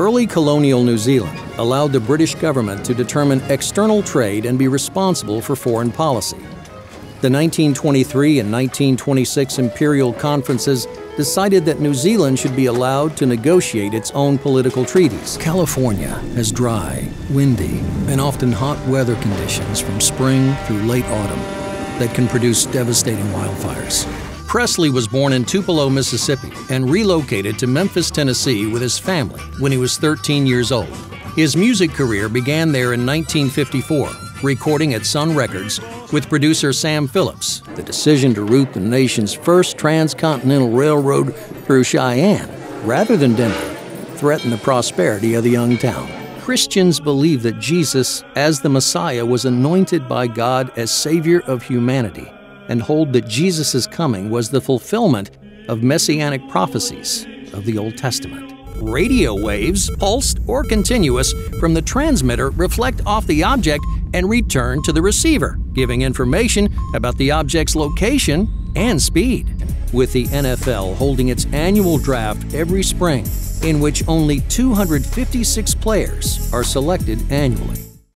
Early colonial New Zealand allowed the British government to determine external trade and be responsible for foreign policy. The 1923 and 1926 imperial conferences decided that New Zealand should be allowed to negotiate its own political treaties. California has dry, windy, and often hot weather conditions from spring through late autumn that can produce devastating wildfires. Presley was born in Tupelo, Mississippi, and relocated to Memphis, Tennessee with his family when he was 13 years old. His music career began there in 1954 recording at Sun Records with producer Sam Phillips. The decision to route the nation's first transcontinental railroad through Cheyenne rather than Denver threatened the prosperity of the young town. Christians believe that Jesus, as the Messiah, was anointed by God as Savior of humanity and hold that Jesus' coming was the fulfillment of messianic prophecies of the Old Testament. Radio waves, pulsed or continuous, from the transmitter reflect off the object and return to the receiver, giving information about the object's location and speed. With the NFL holding its annual draft every spring, in which only 256 players are selected annually.